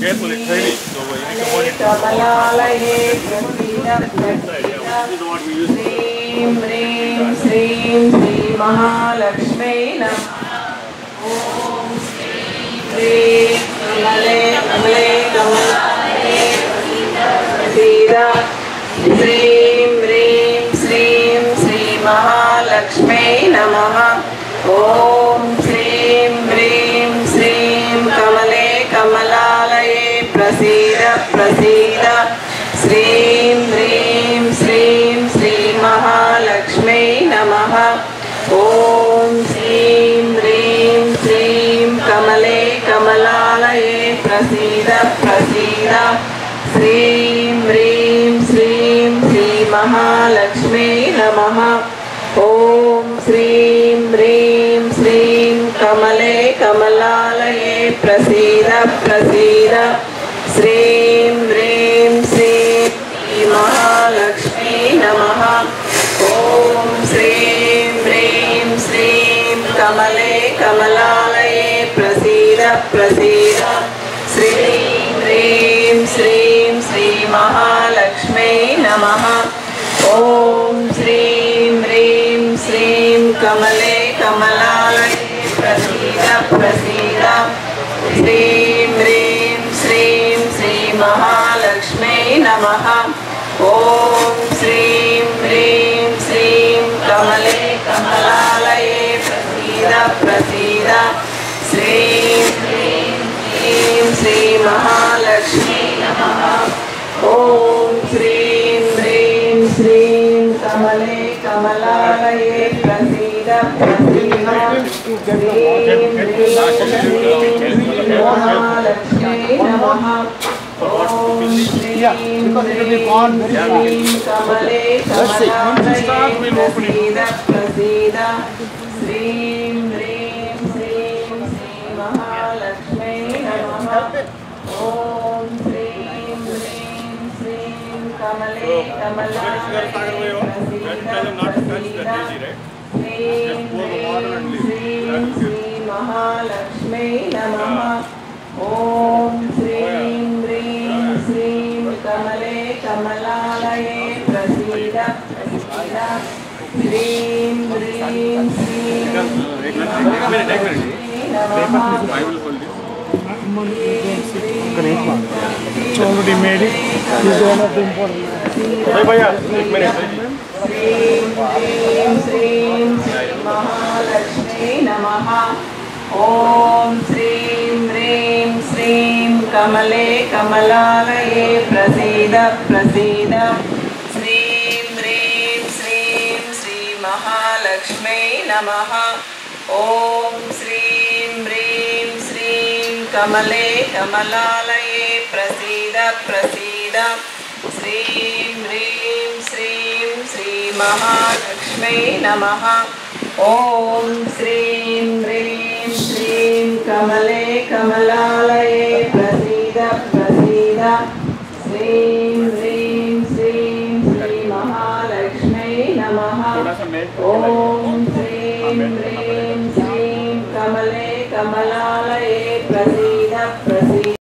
careful, it's tiny. So uh, you need to hold it. This is what we use. Sreem, Sreem, Sreem, Sreem, Mahalakshmi Namah. Om Sreem, Sreem, Kamale, Kamale, Kamale, Sita, Sreem, Sreem, Sreem, Sreem, Mahalakshmi Namah. Om सीद श्रीं ह्रीं श्रीं श्रीमहालक्ष्मी नमः ॐ श्रीं ह्रीं श्रीं कमले कमलालये प्रसीद प्रसीद श्रीं ह्रीं श्रीं श्रीमहालक्ष्मी नमः ॐ श्रीं ह्रीं श्रीं कमले कमलालये प्रसीद श्रीं ह्रीं श्रीं महालक्ष्मी नमः ॐ श्रीं ह्रीं श्रीं कमले कमलालये प्रसीद श्रीं ह्रीं श्रीं श्रीं महालक्ष्मी नमः ॐ श्रीं ह्रीं श्रीं कमले कमलालये प्रसीद श्री महालक्ष्मी नमः ॐ श्रीं ह्रीं श्रीं कमले कमलालये प्रसीद प्रसीद श्रीं ह्रीं ह्रीं श्रीमहालक्ष्मी नमः ॐ श्रीं ह्रीं श्रीं कमले कमलालये प्रसीद प्रसीद श्रीं ह्रीं श्रीं महालक्ष्मी नमः Yeah, because it will be gone very yeah, Let's see. Once you start, we'll open it. Om Sreem Sreem Sreem Kamale Kamala Sreem Sreem Sreem Mahalakshmi Namah alif lam reem reem reem minute ek minute i will hold you already made it this is one of the important bhai bhaiya ek minute reem reem reem mahalakshmi namaha ॐ श्रीं ह्रीं श्रीं कमले कमलालये प्रसीद प्रसीद लक्ष्मी नमः ॐ श्रीं ह्रीं श्रीं कमले कमलालये प्रसीद प्रसीद श्रीं ह्रीं श्रीं श्रीं नमः ॐ श्रीं ह्रीं श्रीं कमले कमलालये प्रसीद प्रसीद श्रीं ह्रीं 哦。